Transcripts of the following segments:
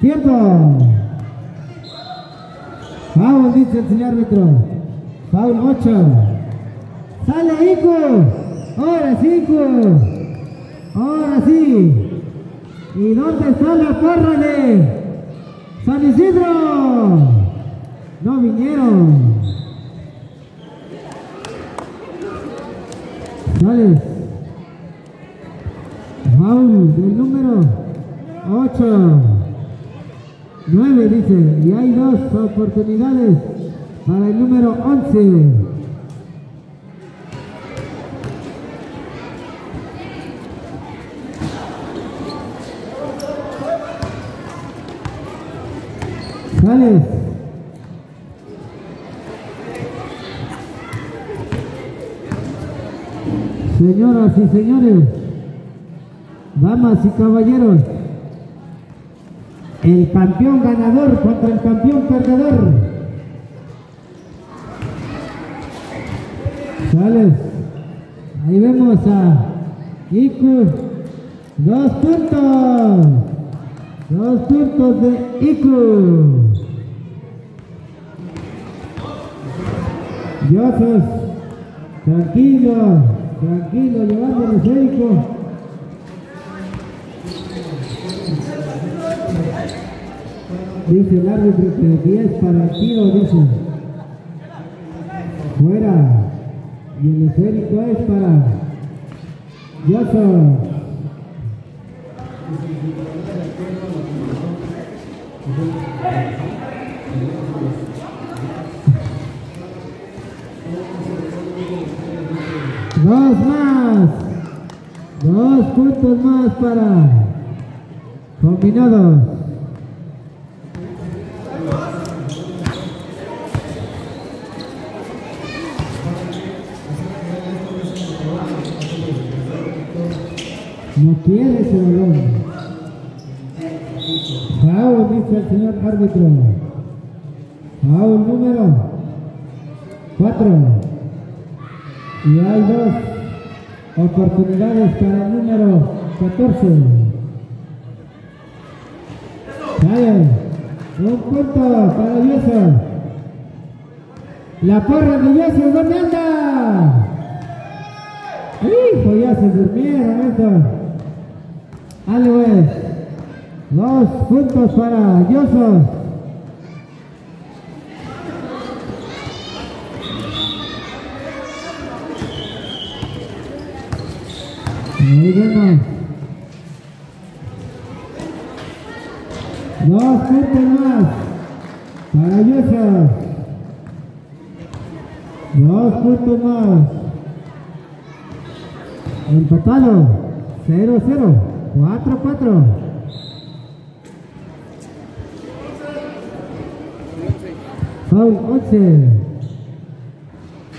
Tiempo. Foul, dice el señor árbitro. Foul 8. Sale Ico. Ahora sí, Ico. Ahora sí. ¿Y dónde está la porra San Isidro? No vinieron. Sale. Foul del número 8. 9 dice, y hay dos oportunidades para el número 11. Sales. Señoras y señores, damas y caballeros, el campeón ganador contra el campeón perdedor. Sales. Ahí vemos a Iku. Dos puntos. Dos puntos de Iku. Dioses. Tranquilo. Tranquilo, llevando el esférico. Dice el árbitro que 10 para el tiro, dice. Fuera. Y el esférico es para Yoso. Dos más. Dos puntos más para combinados. No quiere ese balón. Foul, dice el señor árbitro. Foul número 4. Y hay dos oportunidades para el número 14. Sale. Un punto para Yeso. La porra de Yeso, ¿dónde anda? Hijo, ya se durmieron estos. Dale, pues. Dos puntos para Yosos. Ahí vemos. Dos puntos más para Yosos. Dos puntos más. Empatado. 0-0. 4-4. Foul 11.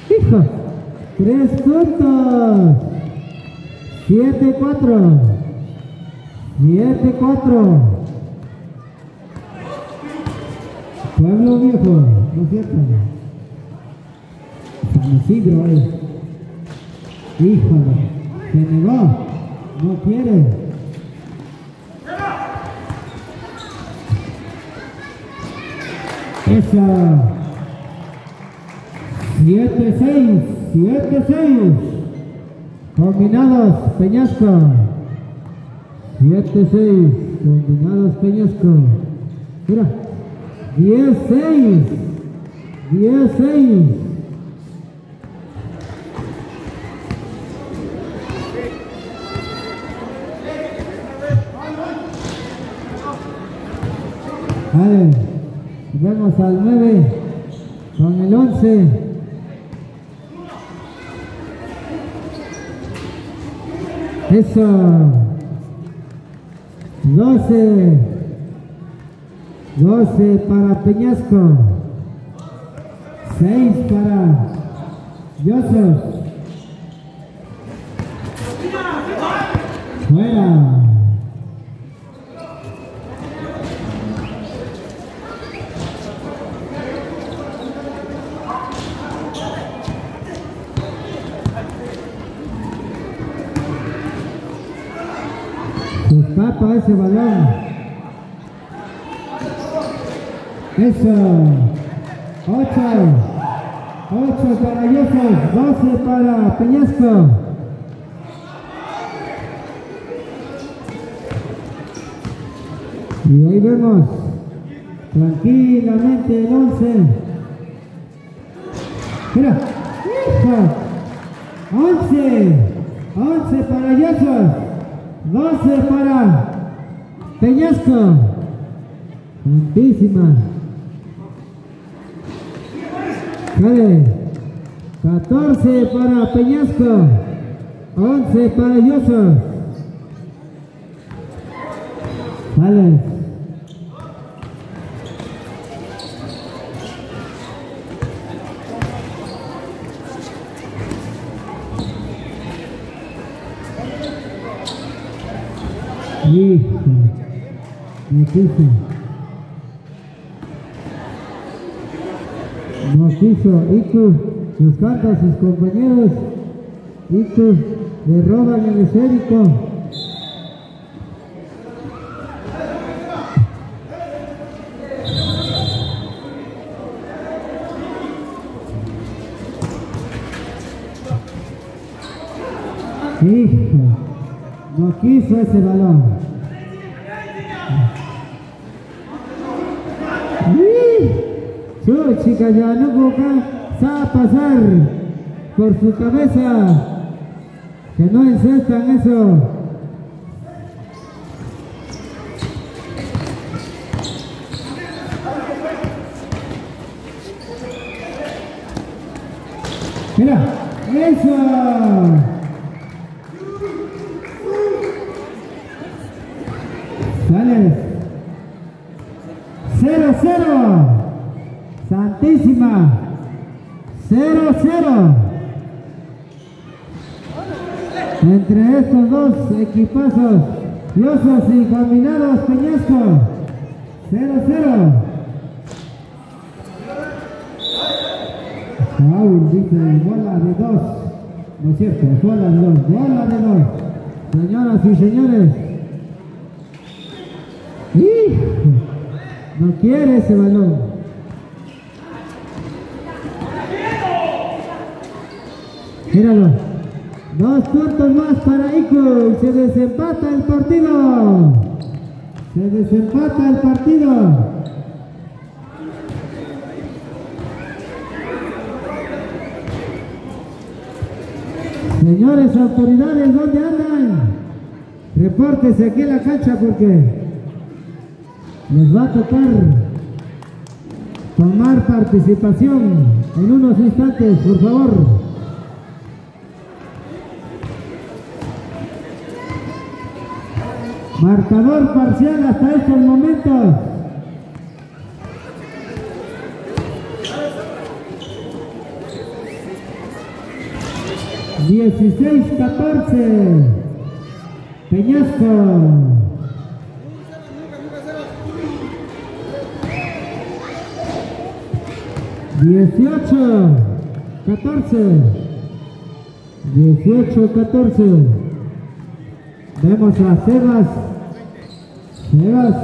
Hijo. 3 puntos. 7-4. 7-4. Pueblo Viejo, ¿no cierto? San Isidro es. Híjole, se negó, no quiere. Esa. 7-6, 7-6. Combinados, Peñasco. 7-6, combinados, Peñasco. Mira, 10-6, 10-6. Vale, vemos al 9 con el 11. Eso. 12. 12 para Peñasco. 6 para Joseph. Fuera. Escapa ese balón. Eso. 8. 8 para Yosos, 12 para Peñasco. Y ahí vemos tranquilamente el 11. Mira, hijo. 11. 11 para Yosos, 12 para Peñasco. Santísima. Sale. 14 para Peñasco. 11 para Yosos. Sale. Hijo. No quiso. No quiso. Iku buscando a sus compañeros. Iku le roban el esférico. Hijo, no quiso ese balón. Chica ya no busca a pasar por su cabeza. Que no encestan eso. Mira, eso. Sales. Cero, cero. Santísima. Cero, cero. Entre estos dos equipazos, Diosos y Combinados Peñasco. Cero, cero. Saúl dice bola de dos. No es cierto, bola de dos. Bola de dos. Señoras y señores. ¡Hijo! No quiere ese balón. Míralo. Dos puntos más para Ico. Se desempata el partido. Se desempata el partido. Señores autoridades, ¿dónde andan? Repórtese aquí en la cancha porque les va a tocar tomar participación en unos instantes, por favor. Marcador parcial hasta estos momentos. Dieciséis, catorce. Peñasco. Dieciocho, catorce. Dieciocho, catorce. Vemos a Sebas. Sebas.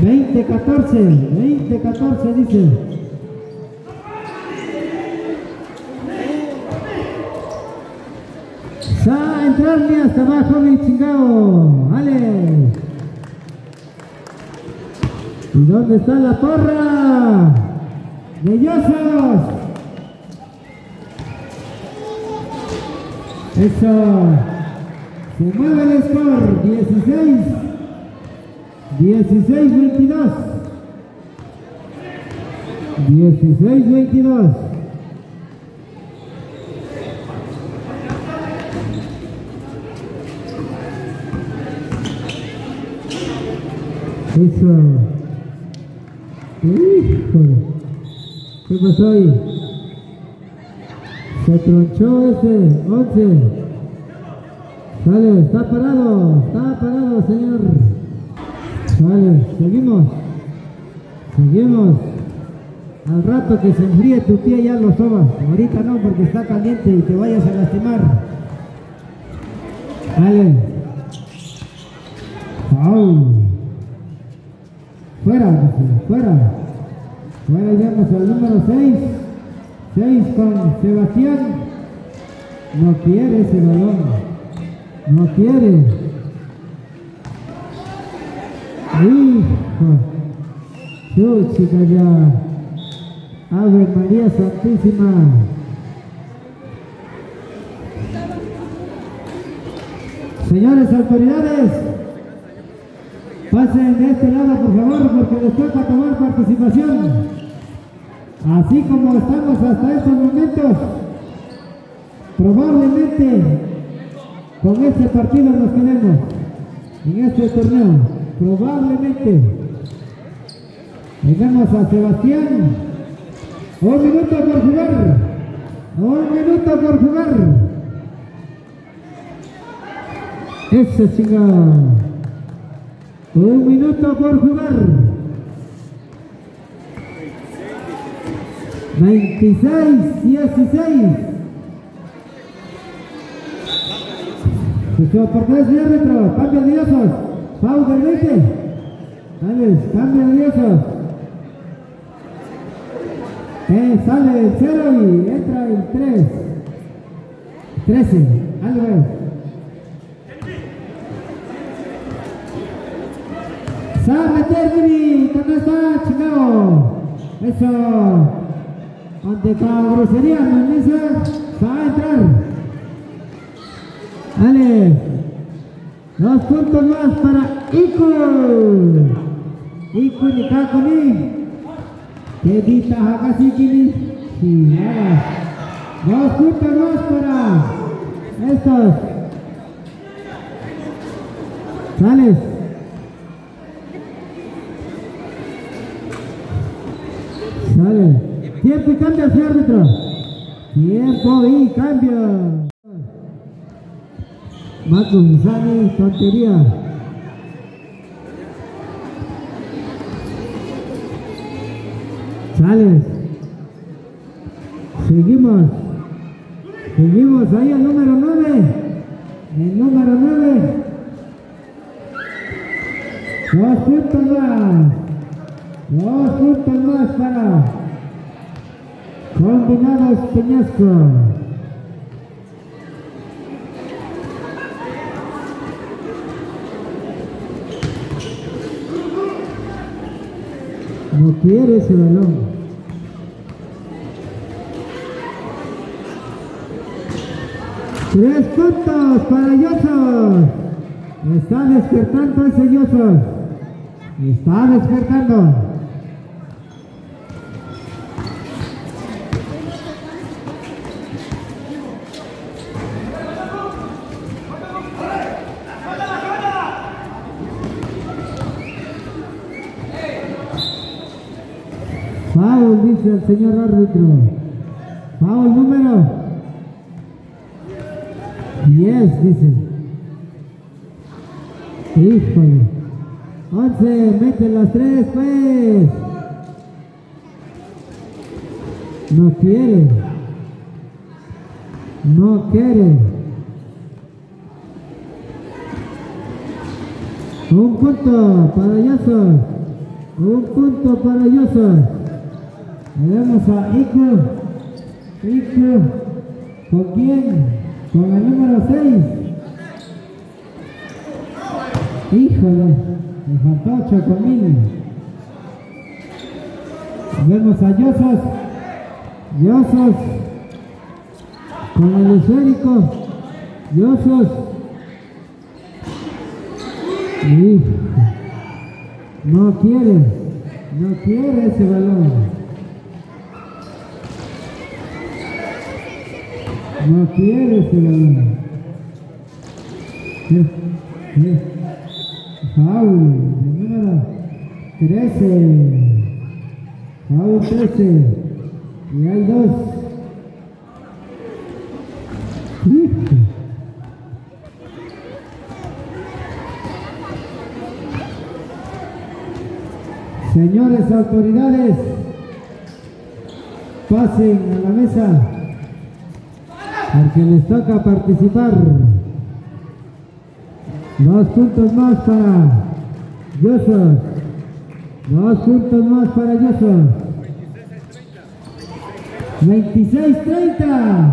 20, 14. 20, 14 dice. Sa entrarle hasta abajo mi chingao. ¡Ale! ¿Y dónde está la porra? ¡Bellosos! Eso. Se mueve el score. 16. 16, 22. 16, 22. Eso. Híjole. ¿Qué pasó ahí? Se tronchó ese, 11. Sale, está parado, está parado, señor. Sale, seguimos. Seguimos. Al rato que se enfríe tu pie ya lo sobas. Ahorita no, porque está caliente y te vayas a lastimar. Sale. Dice, fuera. Fuera y vemos al número 6. 6 con Sebastián. No quiere ese balón. No quiere. Hijo. Su chica ya. Ave María Santísima. Señores autoridades, pasen de este lado por favor porque les toca tomar participación. Así como estamos hasta estos momentos, probablemente con este partido nos quedemos en este torneo. Probablemente. Llegamos a Sebastián. Un minuto por jugar. Un minuto por jugar. Ese chica. Un minuto por jugar. 26, 16. Se oportunidad de árbitro. Cambio de diosos. Pau del 20. Dale, cambio de diosos. Eh, sale el 0 y entra el 3. 13. Álvarez. Meter Jimmy, ¿dónde está chingado? Eso. Ante cada grosería, Melissa, va a entrar. Dale. Dos puntos más para Ico. Ico ni Kakuni. Tedita Hakasi kini. Sí. Dos puntos más para estos. Sales. Sale. Y cambio hacia árbitro. Tiempo y cambio. Marco González, tontería. Sales. Seguimos. Seguimos ahí el número 9. El número 9. Dos puntos más. Dos puntos más para Combinados Peñasco. No quiere ese balón. Tres puntos para Yosos. Está despertando ese Yosos. Está despertando. Foul, dice señor árbitro. Foul número 10, dice. Híjole. 11, mete las tres, pues. No quiere. No quiere. Un punto para Yosos. Un punto para Yosos. Vemos a Ico. Ico. ¿Con quién? Con el número 6. Híjole, me faltó Chocomil. Vemos a Yosos. Yosos. Con el esférico. Yosos. Hijo. No quiere. No quiere ese balón. No ese balón. Sí, sí. Foul, de número 13. Foul 13. Y hay dos. Hijo. Señores autoridades, pasen a la mesa al que les toca participar. Dos puntos más para Yosos. Dos puntos más para Yoso. 26-30.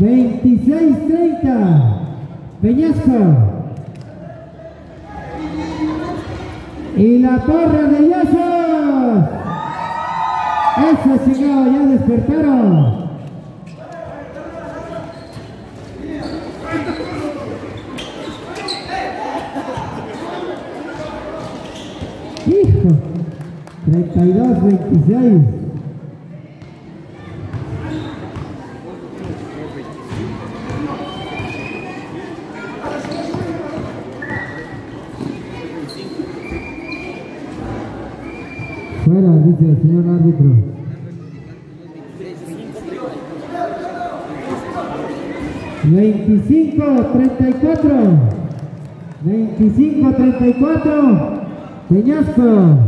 26-30. Peñasco. Y la torre de Yosos. Eso chingado, ya despertaron. Hijo, 32-26. Fuera, dice el señor árbitro. Veinticinco, treinta y cuatro. Veinticinco, treinta y cuatro. Peñasco.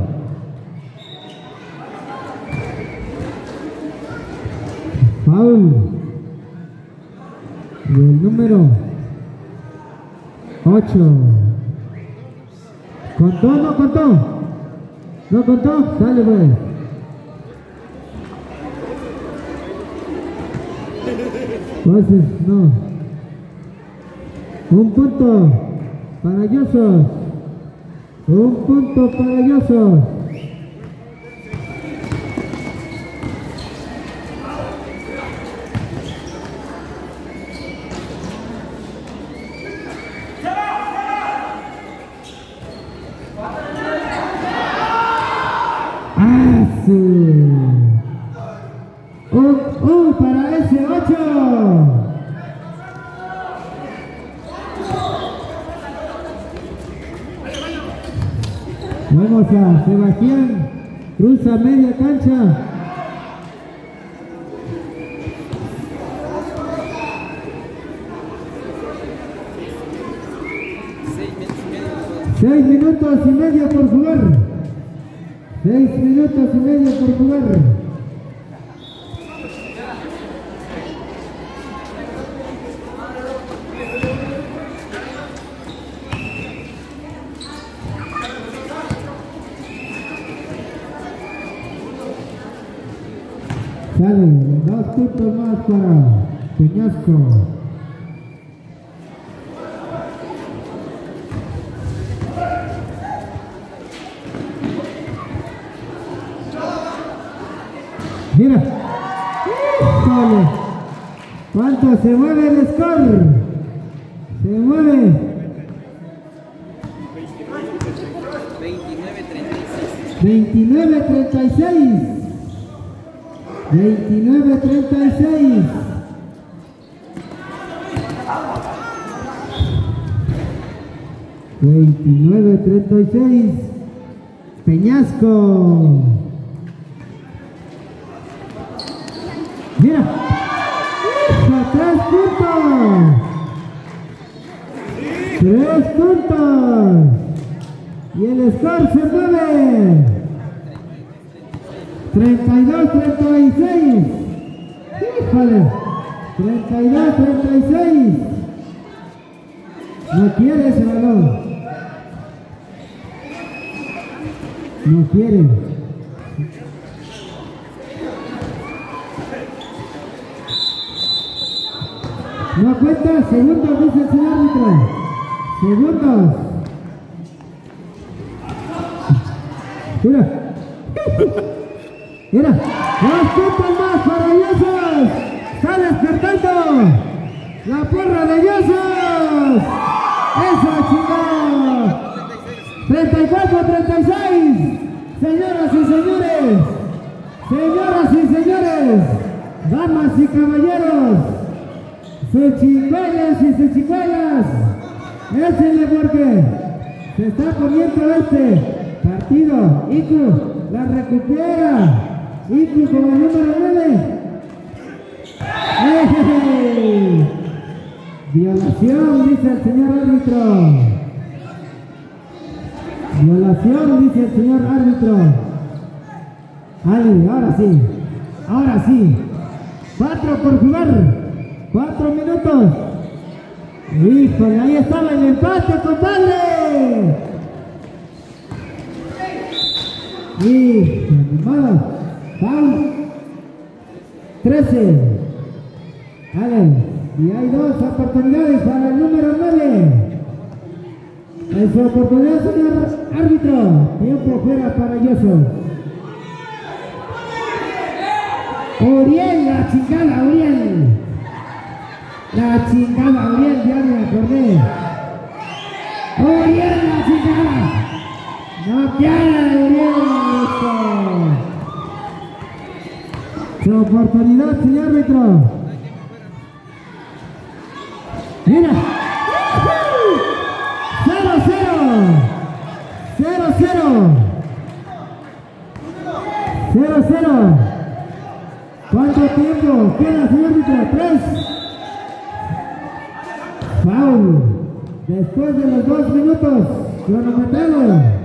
Y el número ocho. ¿Contó no contó? ¿No contó? Sale pues. Entonces, no. Un punto para Yosos. Un punto para Yosos. ¡Ah, sí! Un, un para ese ocho. Vamos a Sebastián, cruza media cancha. Seis minutos y medio por jugar. Seis minutos y medio por jugar. Sale, dos puntos más para Peñasco. Mira. Híjole. ¿Cuánto se mueve el score? 29-36. Peñasco. Mira. Tres puntos. Tres puntos. Y el score se mueve. 32-36. Híjole. 32-36. No quiere ese balón. No quiere. No cuenta, segundos, dice el árbitro. Segundos. Mira. Mira, dos puntos más para Yosos. Está despertando la porra de Yosos. Eso, chingón. 34-36. Señoras y señores. Señoras y señores. Damas y caballeros. Sus chicuelas y sus chicuelas. Échenle porque se está poniendo este partido. Iku la recupera. Iku con el número 9. ¡Ey! Violación, dice el señor árbitro. Violación, dice el señor árbitro. Ale, ahora sí. Ahora sí. Cuatro por jugar. Cuatro minutos. Híjole, ahí estaba el empate, compadre. Y animados. Foul. 13. Vale. Y hay dos oportunidades para el número 9. En su oportunidad, señor árbitro. Tiempo fuera para Yoso. Uriel, la chingada, Uriel. La chingada, Uriel, ya me acordé. Uriel, la chingada. No quiere, Uriel. Eso. Su oportunidad, señor árbitro. Mira. 0 0 ¿Cuánto tiempo queda, señor árbitro? 3 Foul. Después de los dos minutos Cronometrado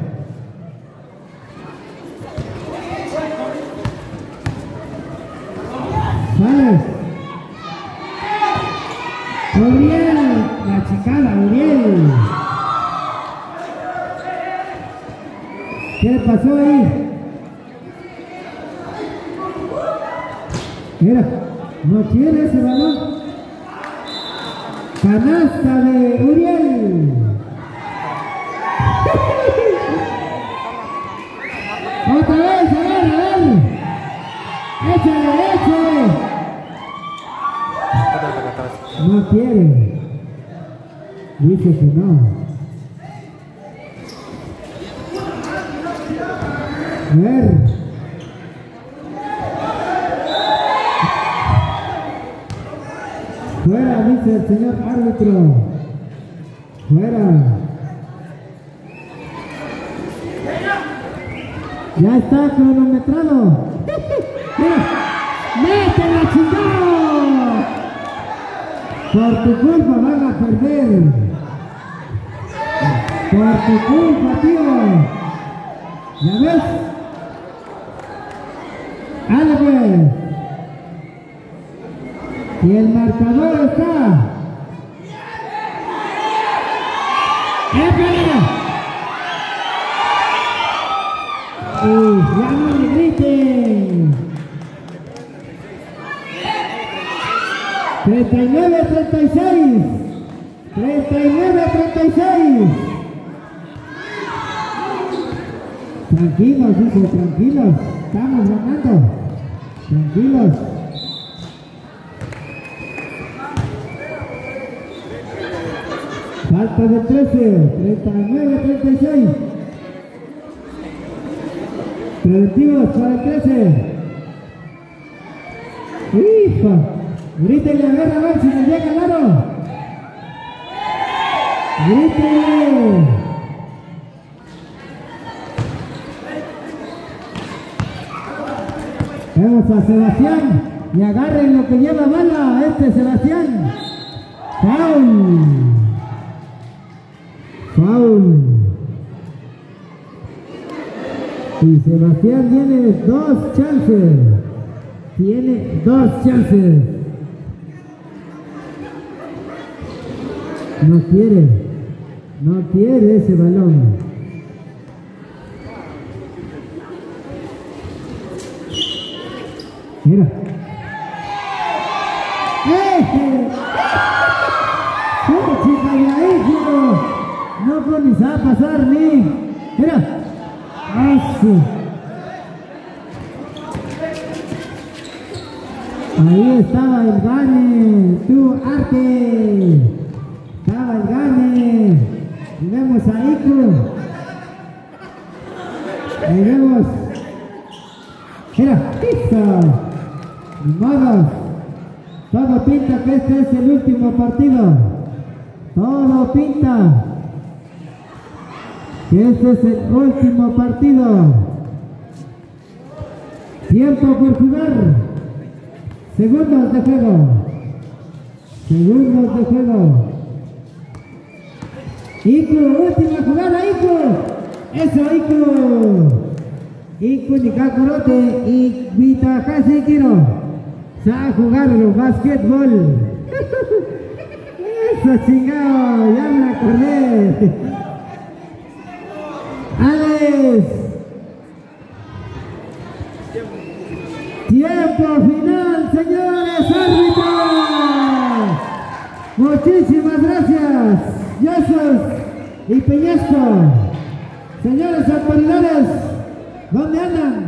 Mira, no quiere ese balón. Canasta de Uriel. Otra vez, a ver, a ver. Échale, échale. No quiere. Dice que no. A ver. Fuera, dice el señor árbitro. Fuera. Ya está cronometrado. Mira, métela chingado. Por tu culpa van a perder. Por tu culpa, tío. ¿Ya ves? Y el marcador está. ¡Épale! Y ya no le griten. 39 36. 39 36. Tranquilos, dice, tranquilos. Estamos ganando. Tranquilos. Falta de 13, 39, 36. Preventivos para el 13. ¡Hijo! Grítenle a ver, a ver si nos llega el aro. Grítenle. Vemos a Sebastián y agarren lo que lleva bala este Sebastián. Foul. Foul. Y Sebastián tiene dos chances. Tiene dos chances. No quiere. No quiere ese balón. Mira. ¡Eh! ¡Qué chica de ahí, hijo! Va a pasar ni. Mira. ¡Eso! Ahí estaba el gane, tu arte. Estaba el gane. Vemos a Ico. Ahí vemos. Mira, listo. Ni modo. Todo pinta que este es el último partido. Todo pinta que este es el último partido. Tiempo por jugar. Segundos de juego. Segundos de juego. Ico, última jugada, Ico. Eso, Ico. Ico ni Kakorote y Vitakashi Kiro. Se va a jugar el básquetbol. Eso chingado, ya me acordé. Alex. Tiempo final, señores árbitros. Muchísimas gracias, Jesús y Peñasco. Señores autoridades, ¿dónde andan?